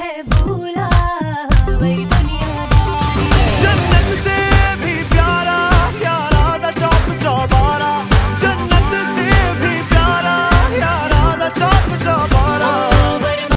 है भूल